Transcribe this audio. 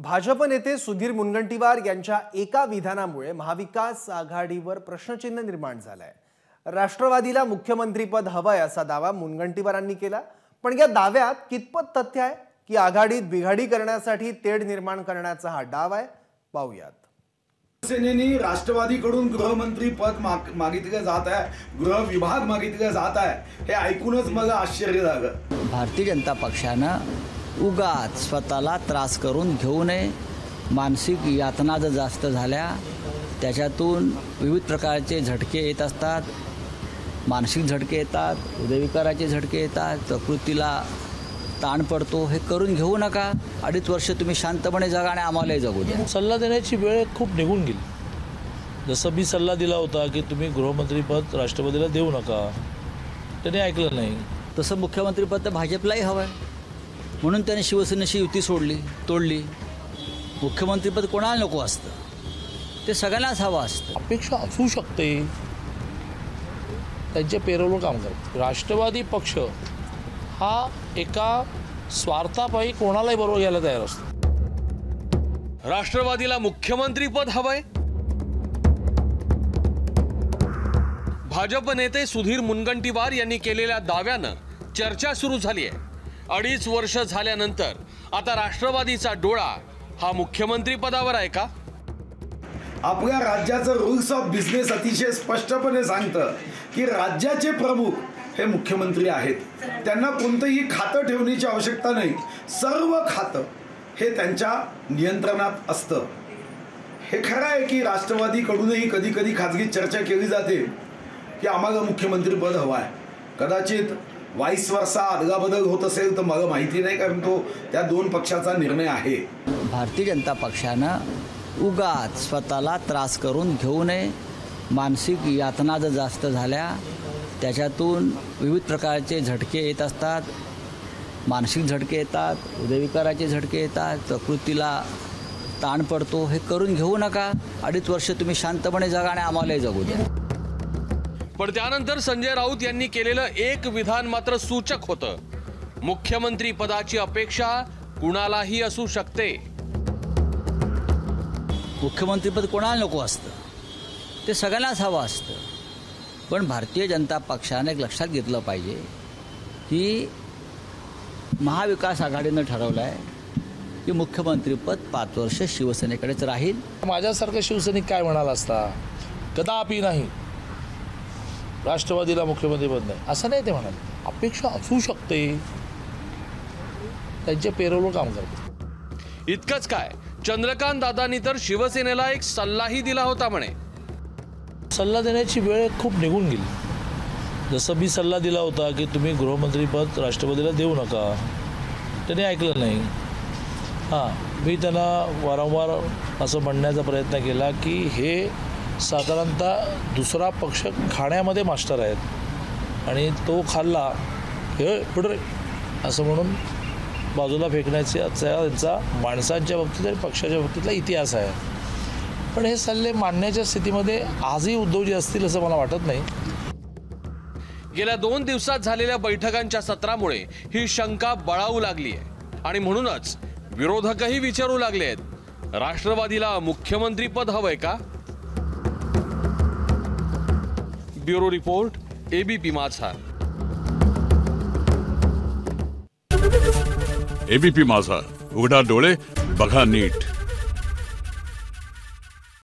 भाजप नेते सुधीर मुनगंटीवार यांच्या एका विधानामुळे महाविकास आघाडीवर प्रश्नचिन्ह निर्माण झालंय. राष्ट्रवादीला मुख्यमंत्रीपद हवंय असा दावा मुनगंटीवारांनी केला. पण या दाव्यात कितपत तथ्य आहे? की आघाडीत बिघाडी करण्यासाठी तेढ निर्माण करण्याचा हा डाव आहे? पाहूयात. सेनेनी राष्ट्रवादीकडून गृहमंत्री पद माग- मागितलं जात आहे. गृह विभाग मागितलं जात आहे. हे ऐकूनच मला आश्चर्य झालं. भारतीय जनता पक्षानं उगाच स्वतःला त्रास करून घेऊ नये. मानसिक यातना जर जास्त झाल्या त्याच्यातून विविध प्रकारचे झटके येत असतात. मानसिक झटके येतात हृदयविकाराचे झटके येतात प्रकृतीला ताण पडतो. हे करून घेऊ नका. अडीच वर्ष तुम्ही शांतपणे जगा आणि आम्हालाही जगू द्या. सल्ला देण्याची वेळ खूप निघून गेली. जसं मी सल्ला दिला होता की तुम्ही गृहमंत्रीपद राष्ट्रपतीला देऊ नका. त्याने ऐकलं नाही. तसं मुख्यमंत्रीपद तर भाजपलाही हवं आहे म्हणून त्याने शिवसेनेशी युती सोडली तोडली. मुख्यमंत्रीपद कोणाला नको असतं? ते सगळ्यांनाच हवं असतं. अपेक्षा असू शकते. त्यांच्या पेरोवर काम करत राष्ट्रवादी पक्ष हा एका स्वार्थापायी कोणालाही बरोबर घ्यायला तयार असतो. राष्ट्रवादीला मुख्यमंत्रीपद हवंय? भाजप नेते सुधीर मुनगंटीवार यांनी केलेल्या दाव्यानं चर्चा सुरू झाली आहे. अडीच वर्ष झाल्यानंतर आता राष्ट्रवादीचा डोळा हा मुख्यमंत्री पदावर आहे का? आपल्या राज्याचं रूल्स ऑफ बिझनेस अतिशय स्पष्टपणे सांगतं की राज्याचे प्रमुख हे मुख्यमंत्री आहेत. त्यांना कोणतंही खातं ठेवण्याची आवश्यकता नाही. सर्व खातं हे त्यांच्या नियंत्रणात असतं. हे खरं आहे की राष्ट्रवादीकडूनही कधी कधी खाजगी चर्चा केली जाते की आम्हाला मुख्यमंत्रीपद हवं आहे कदाचित वाईस वर्षा अदगाबदल होत असेल तर मला माहिती नाही कारण तो त्या दोन पक्षाचा निर्णय आहे. भारतीय जनता पक्षानं उगाच स्वतःला त्रास करून घेऊ नये. मानसिक यातना जर जास्त झाल्या त्याच्यातून विविध प्रकारचे झटके येत असतात. मानसिक झटके येतात हृदयविकाराचे झटके येतात प्रकृतीला ताण पडतो. हे करून घेऊ नका. अडीच वर्ष तुम्ही शांतपणे जगा आणि आम्हालाही जगू द्या. पण त्यानंतर संजय राऊत यांनी केलेलं एक विधान मात्र सूचक होतं. मुख्यमंत्री पदाची अपेक्षा कुणालाही असू शकते. मुख्यमंत्रीपद कोणाला नको असतं? ते सगळ्यांनाच हवं असतं. पण भारतीय जनता पक्षाने एक लक्षात घेतलं पाहिजे की महाविकास आघाडीनं ठरवलं आहे की मुख्यमंत्रीपद पाच वर्ष शिवसेनेकडेच राहील. माझ्यासारखं शिवसैनिक काय म्हणाला असता? कदापि नाही. राष्ट्रवादीला मुख्यमंत्रीपद नाही. असं नाही ते म्हणाले. अपेक्षा असू शकते. त्यांच्या पेरोवर काम करते इतकंच काय चंद्रकांत दादांनी तर शिवसेनेला एक सल्लाही दिला होता म्हणे. सल्ला देण्याची वेळ खूप निघून गेली. जसं मी सल्ला दिला होता की तुम्ही गृहमंत्रीपद राष्ट्रपतीला देऊ नका. त्याने ऐकलं नाही. हां मी त्यांना वारंवार असं म्हणण्याचा प्रयत्न केला की हे साधारणतः दुसरा पक्ष खाण्यामध्ये मास्टर आहेत. आणि तो खाल्ला हे पुढे असं म्हणून बाजूला फेकण्याचा त्यांचा माणसांच्या बाबतीत आणि पक्षाच्या बाबतीतला इतिहास आहे. पण हे सल्ले मानण्याच्या स्थितीमध्ये आजही उद्धवजी असतील असं मला वाटत नाही. गेल्या दोन दिवसात झालेल्या बैठकांच्या सत्रामुळे ही शंका बळावू लागली आहे. आणि म्हणूनच विरोधकही विचारू लागले आहेत. राष्ट्रवादीला मुख्यमंत्रीपद हवंय का? Bureau report ABP Majha ABP Majha उघडा डोळे बघा नीट।